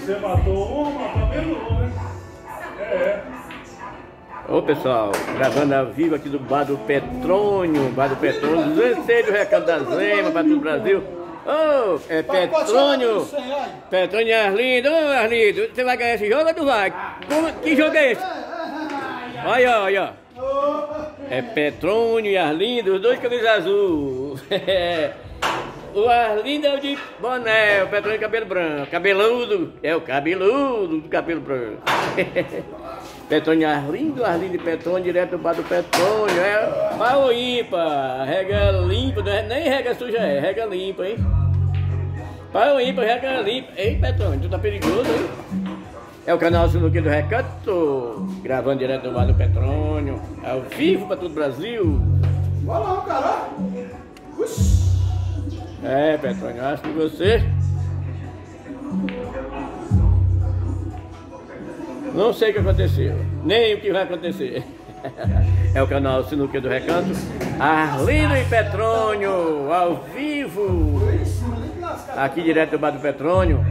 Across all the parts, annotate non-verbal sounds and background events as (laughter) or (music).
Você matou um, matou menos um, né? É. Ô pessoal, gravando ao vivo aqui do Bar do Petrônio, Bar do Petrônio, lancei do recado da Zema para todo o Brasil. Ô, é Petrônio, Petrônio Arlindo, ô Arlindo, você vai ganhar esse jogo ou tu vai? Como- que jogo é esse? Olha, olha, é Petrônio e Arlindo, os dois camisas azul. (laughs) O Arlindo é o de boné, o Petrônio de cabelo branco. Cabeludo, é o cabeludo do cabelo branco. (laughs) Petrônio Arlindo, Arlindo e Petrônio, direto do bar do Petrônio. É pau ímpar, rega limpa, é- nem rega suja é, rega limpa, hein? Pau ímpar, rega limpa. Ei, Petrônio, tu tá perigoso, hein? É o canal Sinuquinho do Recanto, gravando direto do bar do Petrônio, ao vivo para todo o Brasil. Vai lá, cara. Ux. É, Petrônio, acho que você. Não sei o que aconteceu, nem o que vai acontecer. (laughs) É o canal Sinuquinha do Recanto. Arlindo e Petrônio, ao vivo. Aqui direto do bar do Petrônio.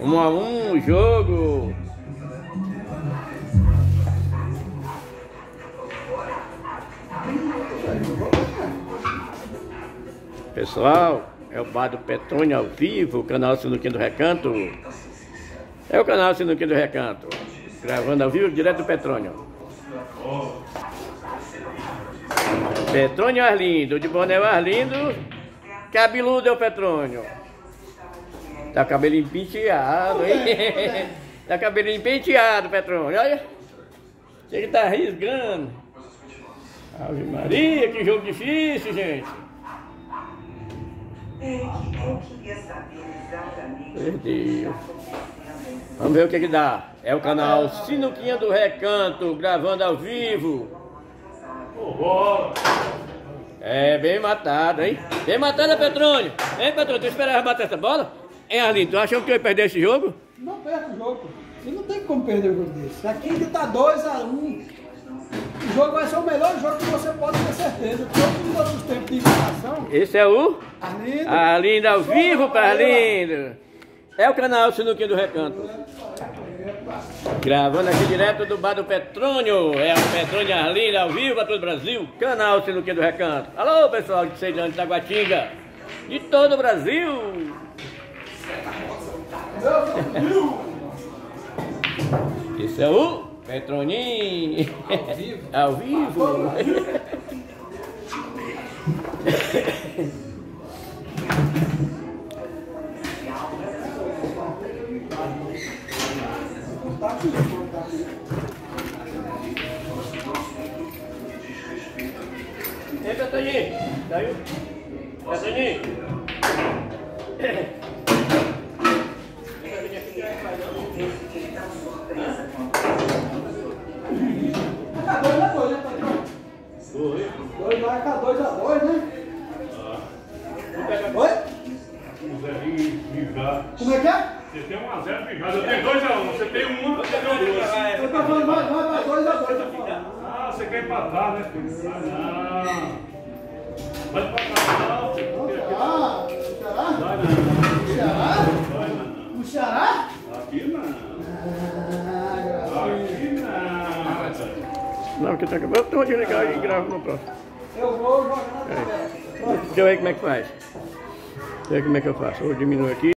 Um a um, jogo. Pessoal, é o bar do ao vivo, o canal Sinuquinha do Recanto. É o canal Sinuquinha do Recanto. Gravando ao vivo direto do Petrônio. Petrônio Arlindo, de boné Arlindo, cabeludo é o Petrônio. Tá cabelinho penteado, hein? (laughs) Tá cabelinho penteado, Petrônio, olha. Que tá risgando. Ave Maria, que jogo difícil, gente. Eu queria saber exatamente. Vamos ver o que que dá. É o canal Sinuquinha do Recanto, gravando ao vivo. É, bem matado, hein? Bem matada, Petrônio. Hein, Petrônio, tu esperava bater essa bola? Hein, Arlindo, tu achou que tu ia perder esse jogo? Não perca o jogo. Você não tem como perder o jogo desse. Aqui ainda tá 2x1. O jogo vai ser o melhor jogo que você pode ter certeza. Todos os outros tempos de informação. Esse é o Arlindo. Arlindo ao vivo para Arlindo. É o canal Sinuquinha do Recanto. Gravando aqui direto do bar do Petrônio. É o Petrônio Arlindo ao vivo para todo o Brasil. Canal Sinuquinha do Recanto. Alô, pessoal de Ceilândia de Taguatinga. De todo o Brasil. Esse é o Petroninho. (laughs) Ao vivo. Ei, Petroninho. Saiu? Petroninho. (laughs) Tá 2x2, né, Patrão? Dois. 2 2x2, né? Oi? Um zerinho mijado. Como é que é? Você tem um a zero mijado. Eu tenho dois a um. Você tem um, você tem dois. Eu tô falando, vai, vai, vai, 2x2, tá falando. Ah, você quer empatar, né, filho? Ah, não. Vai empatar, não, Ah, o Ceará? Vai não. O Ceará? Vai não. Ceará? Aqui não. Ah, graças Aqui não. Não, que tá acabando. Eu tô desligar e gravo no próximo. Eu vou jogar na. Deixa eu ver como é que faz. Deixa eu ver como é que eu faço. Vou diminuir aqui.